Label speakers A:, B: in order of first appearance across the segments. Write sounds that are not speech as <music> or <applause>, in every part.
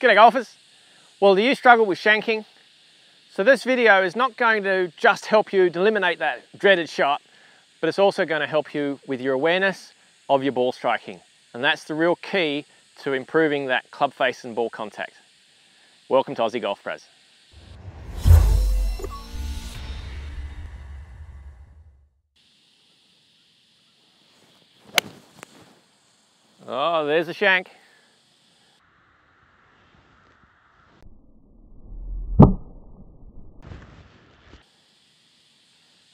A: G'day golfers. Well, do you struggle with shanking? So this video is not going to just help you eliminate that dreaded shot, but it's also going to help you with your awareness of your ball striking. And that's the real key to improving that club face and ball contact. Welcome to Aussie Golf Pros. Oh, there's a shank.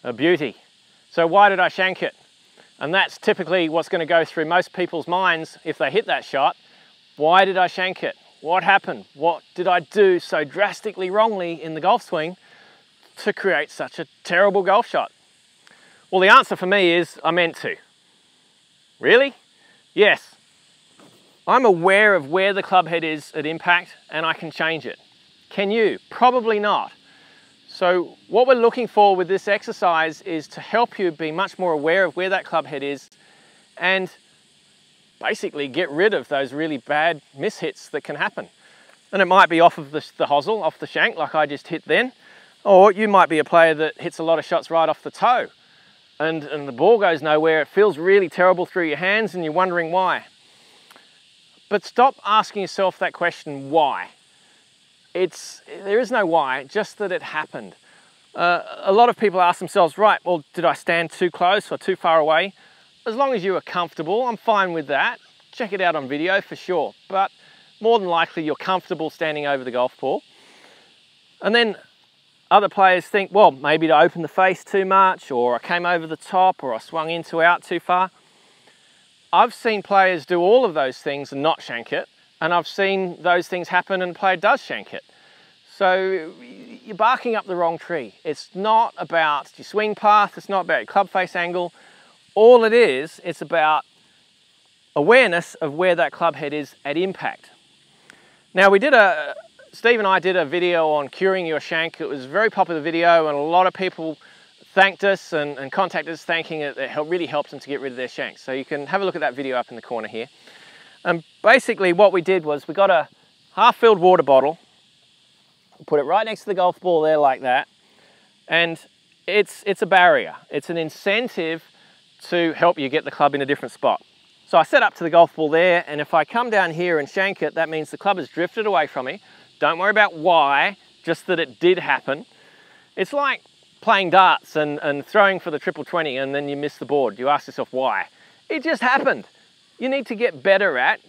A: A beauty. So why did I shank it? And that's typically what's going to go through most people's minds if they hit that shot. Why did I shank it? What happened? What did I do so drastically wrongly in the golf swing to create such a terrible golf shot? Well, the answer for me is I meant to. Really? Yes. I'm aware of where the club head is at impact and I can change it. Can you? Probably not. So what we're looking for with this exercise is to help you be much more aware of where that club head is and basically get rid of those really bad mishits that can happen. And it might be off of the, the hosel, off the shank like I just hit then, or you might be a player that hits a lot of shots right off the toe and, and the ball goes nowhere. It feels really terrible through your hands and you're wondering why. But stop asking yourself that question, why? It's, there is no why, just that it happened. Uh, a lot of people ask themselves, right, well, did I stand too close or too far away? As long as you are comfortable, I'm fine with that. Check it out on video for sure. But more than likely, you're comfortable standing over the golf ball. And then other players think, well, maybe to open the face too much, or I came over the top, or I swung into out too far. I've seen players do all of those things and not shank it. And I've seen those things happen and the player does shank it. So you're barking up the wrong tree. It's not about your swing path, it's not about your club face angle. All it is, it's about awareness of where that club head is at impact. Now we did a, Steve and I did a video on curing your shank. It was a very popular video and a lot of people thanked us and, and contacted us thanking it. It really helps them to get rid of their shanks. So you can have a look at that video up in the corner here. And basically what we did was we got a half-filled water bottle, put it right next to the golf ball there like that, and it's, it's a barrier. It's an incentive to help you get the club in a different spot. So I set up to the golf ball there, and if I come down here and shank it, that means the club has drifted away from me. Don't worry about why, just that it did happen. It's like playing darts and, and throwing for the triple 20 and then you miss the board. You ask yourself why. It just happened you need to get better at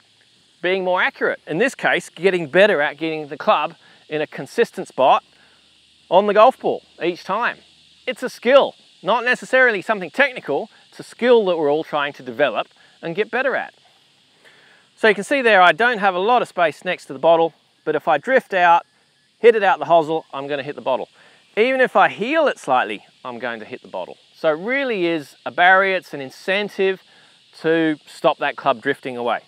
A: being more accurate. In this case, getting better at getting the club in a consistent spot on the golf ball each time. It's a skill, not necessarily something technical. It's a skill that we're all trying to develop and get better at. So you can see there, I don't have a lot of space next to the bottle, but if I drift out, hit it out the hosel, I'm gonna hit the bottle. Even if I heel it slightly, I'm going to hit the bottle. So it really is a barrier, it's an incentive to stop that club drifting away.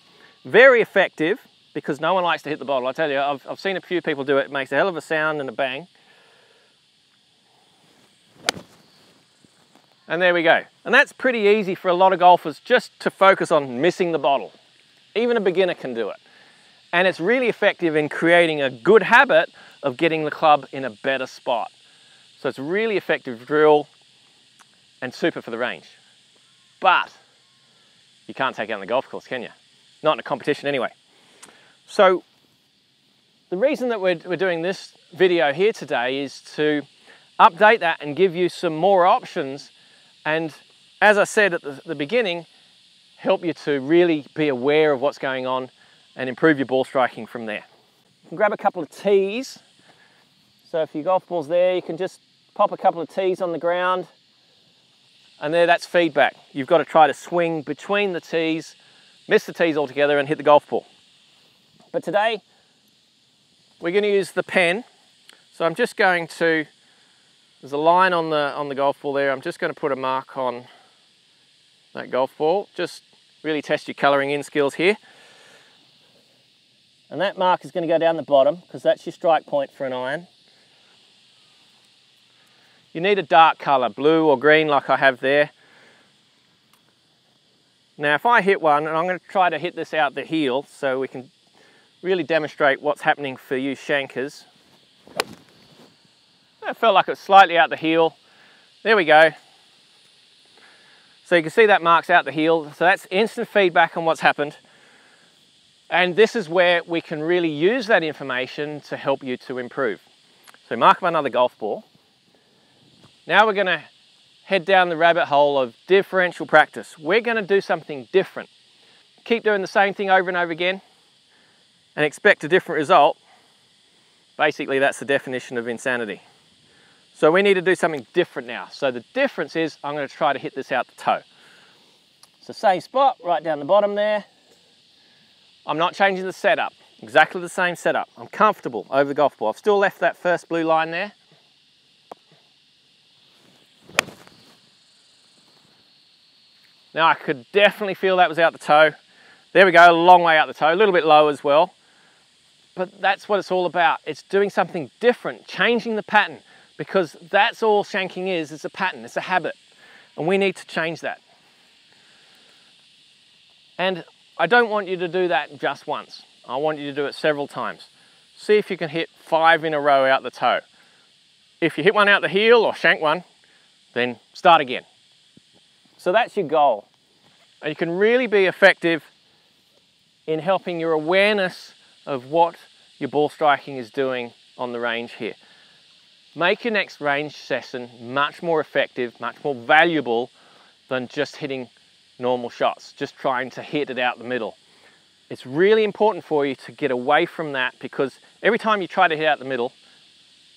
A: Very effective because no one likes to hit the bottle. I tell you, I've, I've seen a few people do it. It makes a hell of a sound and a bang. And there we go. And that's pretty easy for a lot of golfers just to focus on missing the bottle. Even a beginner can do it. And it's really effective in creating a good habit of getting the club in a better spot. So it's really effective drill and super for the range. But you can't take it on the golf course, can you? Not in a competition anyway. So the reason that we're, we're doing this video here today is to update that and give you some more options and as I said at the, the beginning, help you to really be aware of what's going on and improve your ball striking from there. You can grab a couple of tees. So if your golf ball's there, you can just pop a couple of tees on the ground and there that's feedback. You've got to try to swing between the tees, miss the tees altogether and hit the golf ball. But today we're going to use the pen. So I'm just going to, there's a line on the, on the golf ball there. I'm just going to put a mark on that golf ball. Just really test your colouring in skills here. And that mark is going to go down the bottom because that's your strike point for an iron. You need a dark color, blue or green like I have there. Now if I hit one, and I'm going to try to hit this out the heel so we can really demonstrate what's happening for you shankers. It felt like it was slightly out the heel. There we go. So you can see that marks out the heel. So that's instant feedback on what's happened. And this is where we can really use that information to help you to improve. So mark up another golf ball. Now we're gonna head down the rabbit hole of differential practice. We're gonna do something different. Keep doing the same thing over and over again and expect a different result. Basically, that's the definition of insanity. So we need to do something different now. So the difference is I'm gonna try to hit this out the toe. So same spot, right down the bottom there. I'm not changing the setup, exactly the same setup. I'm comfortable over the golf ball. I've still left that first blue line there. Now I could definitely feel that was out the toe. There we go, a long way out the toe, a little bit low as well. But that's what it's all about. It's doing something different, changing the pattern because that's all shanking is, it's a pattern, it's a habit. And we need to change that. And I don't want you to do that just once. I want you to do it several times. See if you can hit five in a row out the toe. If you hit one out the heel or shank one, then start again. So that's your goal. And you can really be effective in helping your awareness of what your ball striking is doing on the range here. Make your next range session much more effective, much more valuable than just hitting normal shots, just trying to hit it out the middle. It's really important for you to get away from that because every time you try to hit out the middle,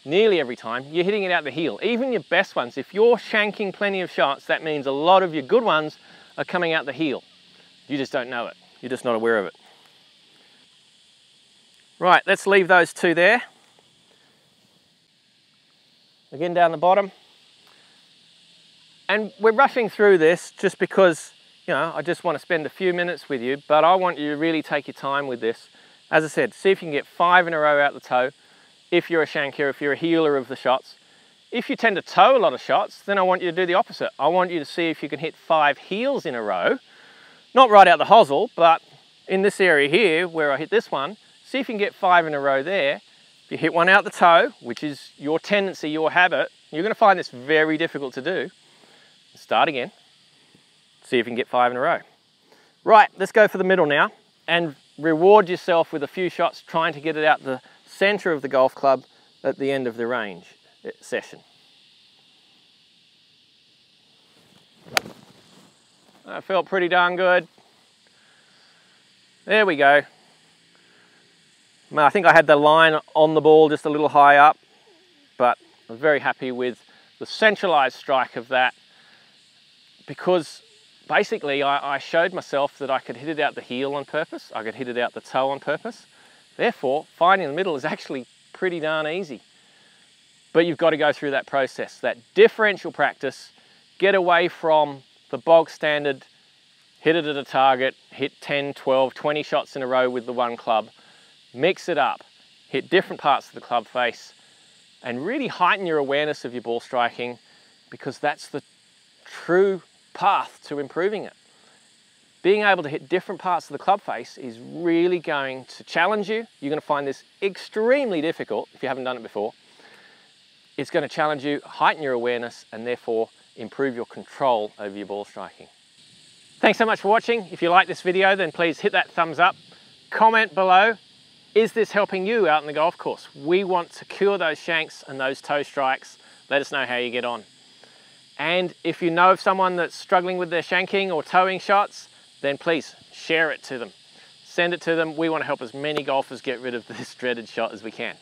A: nearly every time, you're hitting it out the heel. Even your best ones, if you're shanking plenty of shots, that means a lot of your good ones are coming out the heel. You just don't know it. You're just not aware of it. Right, let's leave those two there. Again down the bottom. And we're rushing through this just because, you know, I just want to spend a few minutes with you, but I want you to really take your time with this. As I said, see if you can get five in a row out the toe. If you're a shanker, if you're a heeler of the shots. If you tend to toe a lot of shots, then I want you to do the opposite. I want you to see if you can hit five heels in a row. Not right out the hosel, but in this area here where I hit this one, see if you can get five in a row there If you hit one out the toe, which is your tendency, your habit, you're gonna find this very difficult to do. Start again, see if you can get five in a row. Right, let's go for the middle now and reward yourself with a few shots trying to get it out the center of the golf club at the end of the range session. That felt pretty darn good. There we go. I think I had the line on the ball just a little high up, but I was very happy with the centralized strike of that because basically I, I, showed myself that I could hit it out the heel on purpose, I could hit it out the toe on purpose. Therefore, finding the middle is actually pretty darn easy. But you've got to go through that process, that differential practice, get away from the bog standard, hit it at a target, hit 10, 12, 20 shots in a row with the one club, mix it up, hit different parts of the club face, and really heighten your awareness of your ball striking because that's the true path to improving it. Being able to hit different parts of the club face is really going to challenge you. You're going to find this extremely difficult if you haven't done it before. It's going to challenge you, heighten your awareness, and therefore improve your control over your ball striking. Thanks so much for watching. If you like this video, then please hit that thumbs up. Comment below is this helping you out in the golf course? We want to cure those shanks and those toe strikes. Let us know how you get on. And if you know of someone that's struggling with their shanking or toeing shots, then please share it to them. Send it to them. We want to help as many golfers get rid of <laughs> this dreaded shot as we can.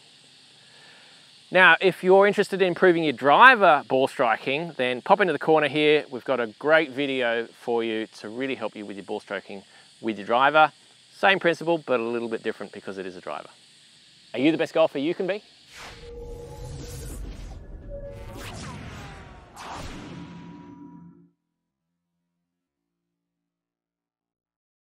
A: Now, if you're interested in improving your driver ball striking, then pop into the corner here. We've got a great video for you to really help you with your ball stroking with your driver. Same principle, but a little bit different because it is a driver. Are you the best golfer you can be?